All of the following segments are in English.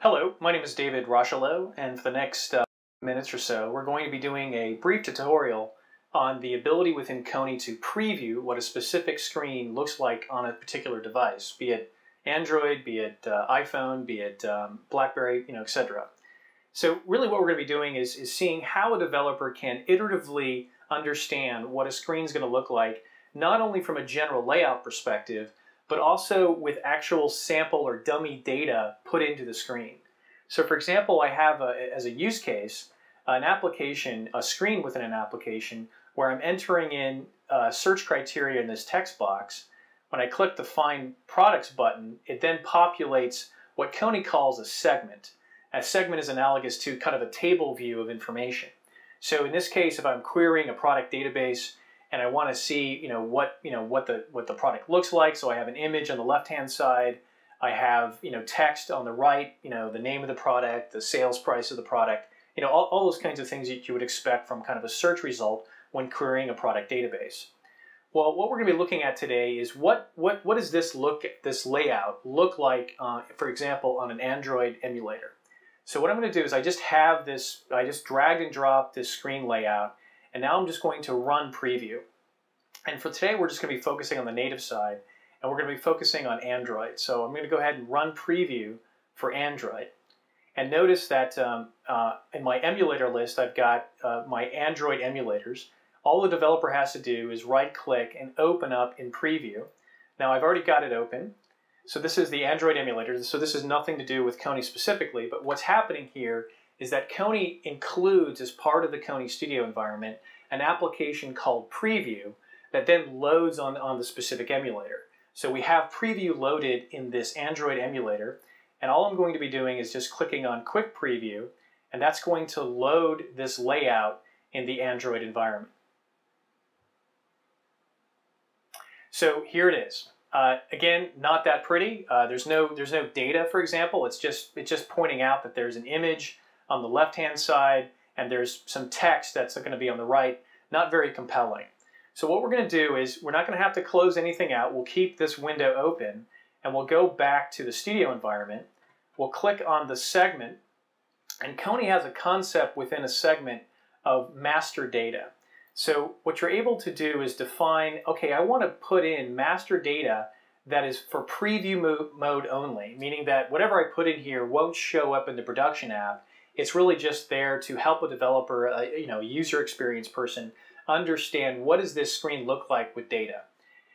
Hello, my name is David Rochelot, and for the next uh, minutes or so, we're going to be doing a brief tutorial on the ability within Kony to preview what a specific screen looks like on a particular device, be it Android, be it uh, iPhone, be it um, BlackBerry, you know, etc. So really what we're going to be doing is, is seeing how a developer can iteratively understand what a screen is going to look like, not only from a general layout perspective, but also with actual sample or dummy data put into the screen. So for example, I have a, as a use case, an application, a screen within an application where I'm entering in uh, search criteria in this text box. When I click the Find Products button, it then populates what Kony calls a segment. A segment is analogous to kind of a table view of information. So in this case, if I'm querying a product database, and I want to see, you know, what you know what the what the product looks like. So I have an image on the left-hand side. I have, you know, text on the right. You know, the name of the product, the sales price of the product. You know, all, all those kinds of things that you would expect from kind of a search result when querying a product database. Well, what we're going to be looking at today is what what what does this look this layout look like, uh, for example, on an Android emulator. So what I'm going to do is I just have this, I just dragged and dropped this screen layout and now I'm just going to run preview. And for today, we're just going to be focusing on the native side, and we're going to be focusing on Android. So I'm going to go ahead and run preview for Android. And notice that um, uh, in my emulator list, I've got uh, my Android emulators. All the developer has to do is right-click and open up in preview. Now I've already got it open. So this is the Android emulator. So this has nothing to do with Kony specifically, but what's happening here is that Kony includes, as part of the Kony Studio environment, an application called Preview that then loads on, on the specific emulator. So we have Preview loaded in this Android emulator, and all I'm going to be doing is just clicking on Quick Preview, and that's going to load this layout in the Android environment. So here it is. Uh, again, not that pretty. Uh, there's no there's no data, for example. It's just it's just pointing out that there's an image on the left-hand side, and there's some text that's going to be on the right. Not very compelling. So what we're going to do is we're not going to have to close anything out. We'll keep this window open, and we'll go back to the studio environment. We'll click on the segment, and Kony has a concept within a segment of master data. So what you're able to do is define, okay, I want to put in master data that is for preview mo mode only, meaning that whatever I put in here won't show up in the production app. It's really just there to help a developer, a, you know, user experience person, understand what does this screen look like with data.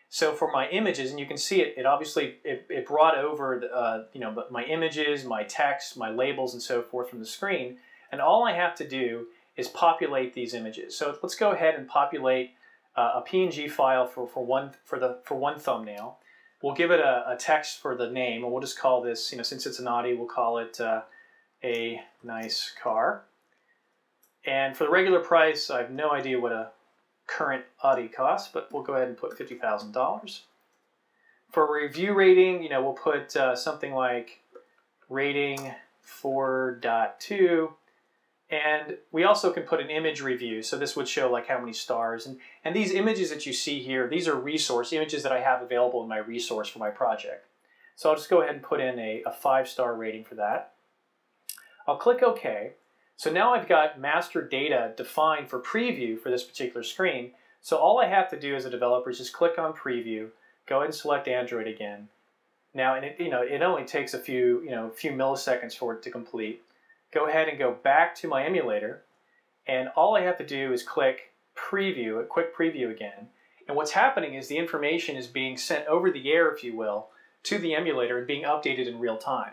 So for my images, and you can see it, it obviously, it, it brought over, the, uh, you know, my images, my text, my labels, and so forth from the screen. And all I have to do is populate these images. So let's go ahead and populate uh, a PNG file for, for, one, for, the, for one thumbnail. We'll give it a, a, text for the name, and we'll just call this, you know, since it's an Audi, we'll call it uh, a nice car. And for the regular price, I have no idea what a current Audi costs, but we'll go ahead and put $50,000. For review rating, you know, we'll put uh, something like rating 4.2. And we also can put an image review. So this would show like how many stars. And, and these images that you see here, these are resource images that I have available in my resource for my project. So I'll just go ahead and put in a, a five-star rating for that. I'll click OK. So now I've got master data defined for preview for this particular screen. So all I have to do as a developer is just click on preview, go ahead and select Android again. Now, and it, you know, it only takes a few, you know, a few milliseconds for it to complete. Go ahead and go back to my emulator, and all I have to do is click preview, a quick preview again. And what's happening is the information is being sent over the air, if you will, to the emulator and being updated in real time.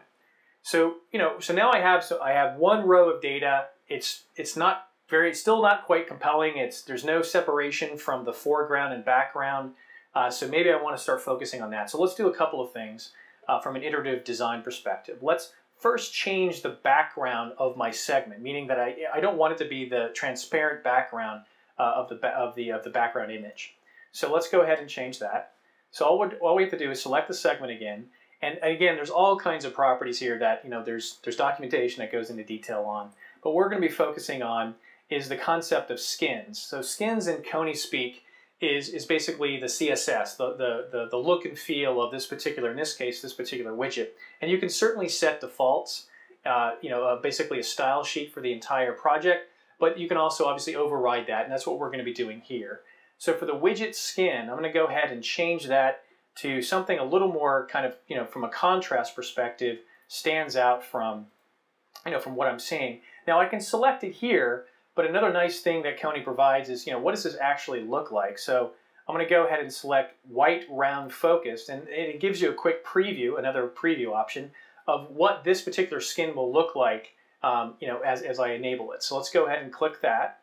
So, you know, so now I have so I have one row of data. It's it's not very it's still not quite compelling. It's there's no separation from the foreground and background. Uh, so maybe I want to start focusing on that. So let's do a couple of things uh, from an iterative design perspective. Let's first change the background of my segment, meaning that I, I don't want it to be the transparent background uh, of the of the of the background image. So let's go ahead and change that. So all, we all we have to do is select the segment again. And again, there's all kinds of properties here that, you know, there's, there's documentation that goes into detail on. But we're going to be focusing on is the concept of skins. So skins in Kony speak is, is basically the CSS, the, the, the, the look and feel of this particular, in this case, this particular widget. And you can certainly set defaults, uh, you know, uh, basically a style sheet for the entire project, but you can also obviously override that, and that's what we're going to be doing here. So for the widget skin, I'm going to go ahead and change that to something a little more kind of, you know, from a contrast perspective, stands out from, you know, from what I'm seeing. Now I can select it here, but another nice thing that Kony provides is, you know, what does this actually look like? So I'm going to go ahead and select white round focused, and it gives you a quick preview, another preview option, of what this particular skin will look like, um, you know, as, as I enable it. So let's go ahead and click that.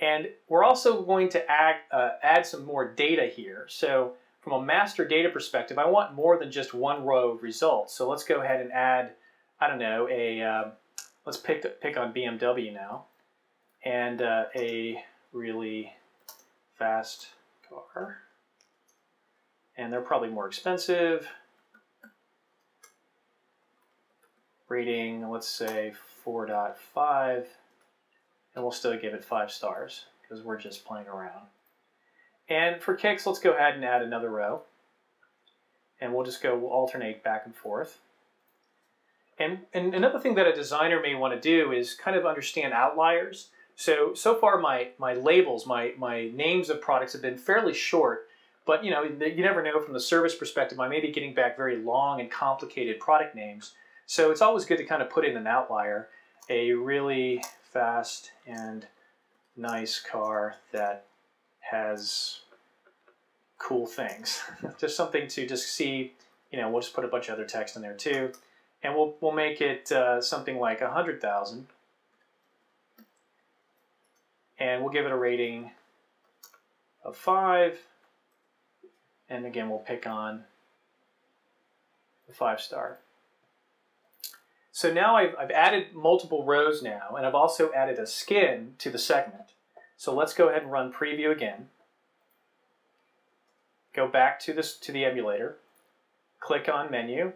And we're also going to add, uh, add some more data here. So from a master data perspective, I want more than just one row of results. So let's go ahead and add, I don't know, a, uh, let's pick, pick on BMW now, and uh, a really fast car. And they're probably more expensive. Rating, let's say 4.5, and we'll still give it five stars because we're just playing around. And for kicks, let's go ahead and add another row. And we'll just go, we'll alternate back and forth. And, and another thing that a designer may want to do is kind of understand outliers. So, so far my, my labels, my, my names of products have been fairly short, but you know, you never know from the service perspective, I may be getting back very long and complicated product names. So it's always good to kind of put in an outlier, a really fast and nice car that has cool things. just something to just see, you know, we'll just put a bunch of other text in there too. And we'll, we'll make it uh, something like a 100,000. And we'll give it a rating of 5. And again, we'll pick on the 5 star. So now I've, I've added multiple rows now, and I've also added a skin to the segment. So let's go ahead and run preview again. Go back to this to the emulator. Click on menu.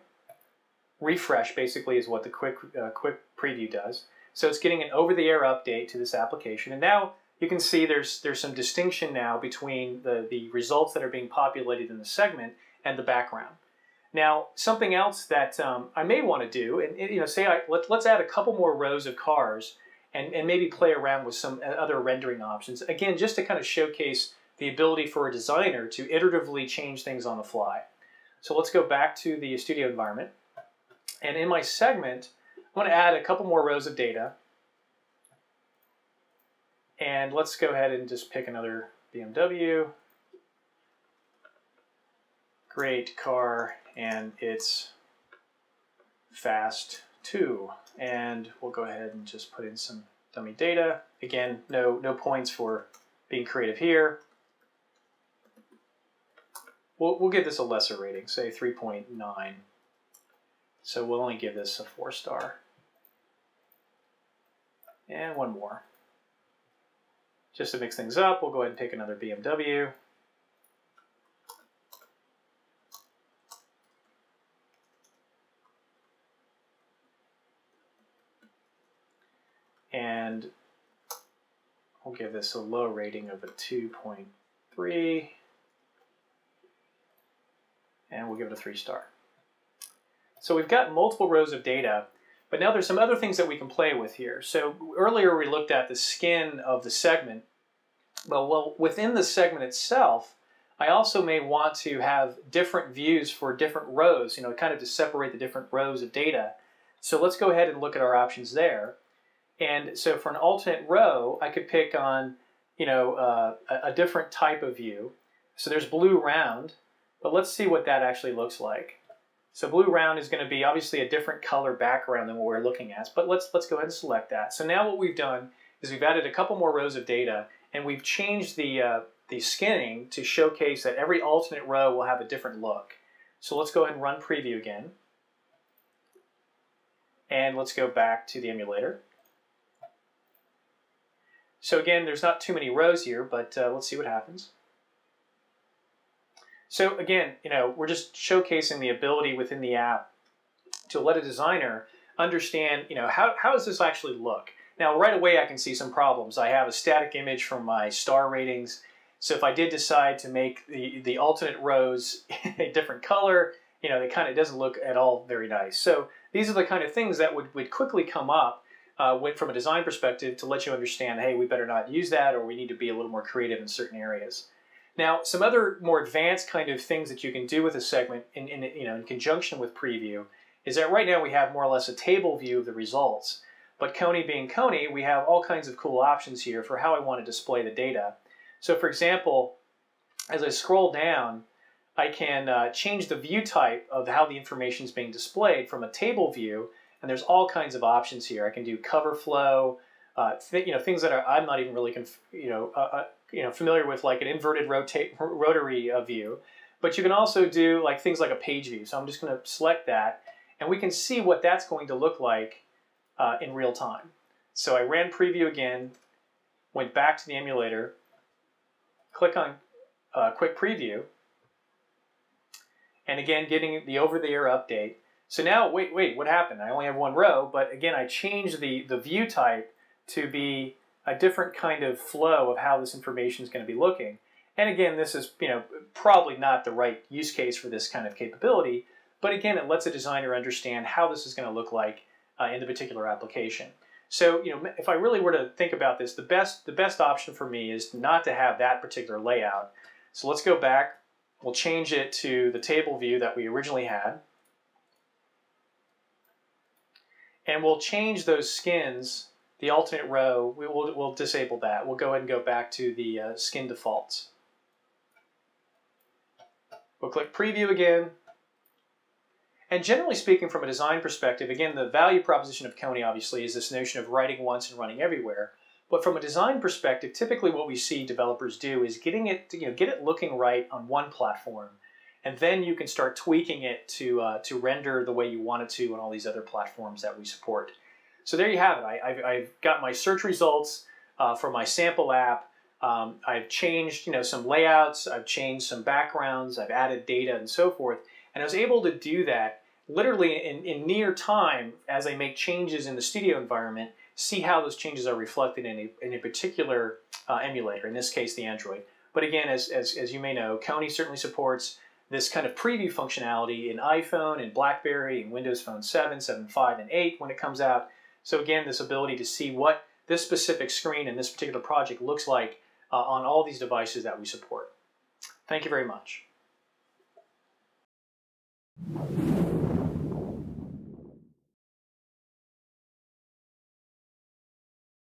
Refresh basically is what the quick uh, quick preview does. So it's getting an over-the-air update to this application. And now you can see there's there's some distinction now between the, the results that are being populated in the segment and the background. Now, something else that um, I may want to do, and, you know, say I, let, let's add a couple more rows of cars and, and maybe play around with some other rendering options. Again, just to kind of showcase the ability for a designer to iteratively change things on the fly. So let's go back to the studio environment. And in my segment, I want to add a couple more rows of data. And let's go ahead and just pick another BMW. Great car, and it's fast too and we'll go ahead and just put in some dummy data. Again, no, no points for being creative here. We'll, we'll give this a lesser rating, say 3.9. So we'll only give this a four star. And one more. Just to mix things up, we'll go ahead and pick another BMW. and we'll give this a low rating of a 2.3 and we'll give it a three star. So we've got multiple rows of data, but now there's some other things that we can play with here. So earlier we looked at the skin of the segment. Well, well, within the segment itself, I also may want to have different views for different rows, you know, kind of to separate the different rows of data. So let's go ahead and look at our options there. And so for an alternate row, I could pick on, you know, uh, a different type of view. So there's blue round, but let's see what that actually looks like. So blue round is going to be obviously a different color background than what we're looking at, but let's, let's go ahead and select that. So now what we've done is we've added a couple more rows of data and we've changed the, uh, the skinning to showcase that every alternate row will have a different look. So let's go ahead and run preview again. And let's go back to the emulator. So again, there's not too many rows here, but uh, let's see what happens. So again, you know, we're just showcasing the ability within the app to let a designer understand, you know, how, how does this actually look? Now, right away, I can see some problems. I have a static image from my star ratings. So if I did decide to make the, the alternate rows a different color, you know, it kind of doesn't look at all very nice. So these are the kind of things that would, would quickly come up uh, from a design perspective to let you understand, hey, we better not use that or we need to be a little more creative in certain areas. Now, some other more advanced kind of things that you can do with a segment in, in, you know, in conjunction with preview is that right now we have more or less a table view of the results. But Kony being Kony, we have all kinds of cool options here for how I want to display the data. So for example, as I scroll down, I can uh, change the view type of how the information is being displayed from a table view, and there's all kinds of options here. I can do cover flow, uh, you know, things that are, I'm not even really, you know, uh, uh, you know, familiar with, like an inverted rotate rotary view. But you can also do like things like a page view. So I'm just going to select that, and we can see what that's going to look like uh, in real time. So I ran preview again, went back to the emulator, click on uh, quick preview, and again getting the over-the-air update. So now, wait, wait, what happened? I only have one row, but again, I changed the, the view type to be a different kind of flow of how this information is going to be looking. And again, this is you know probably not the right use case for this kind of capability, but again, it lets a designer understand how this is going to look like uh, in the particular application. So, you know, if I really were to think about this, the best the best option for me is not to have that particular layout. So let's go back. We'll change it to the table view that we originally had. And we'll change those skins, the alternate row, we will, we'll disable that. We'll go ahead and go back to the uh, skin defaults. We'll click preview again, and generally speaking, from a design perspective, again, the value proposition of Kony obviously is this notion of writing once and running everywhere. But from a design perspective, typically what we see developers do is getting it, to, you know, get it looking right on one platform, and then you can start tweaking it to uh, to render the way you want it to on all these other platforms that we support. So there you have it. I, have I've got my search results uh, for my sample app. Um, I've changed, you know, some layouts. I've changed some backgrounds. I've added data and so forth. And I was able to do that literally in, in near time as I make changes in the studio environment, see how those changes are reflected in a, in a particular uh, emulator, in this case the Android. But again, as, as, as you may know, Kony certainly supports this kind of preview functionality in iPhone and BlackBerry and Windows Phone 7, 7.5, and 8 when it comes out. So again, this ability to see what this specific screen and this particular project looks like uh, on all these devices that we support. Thank you very much.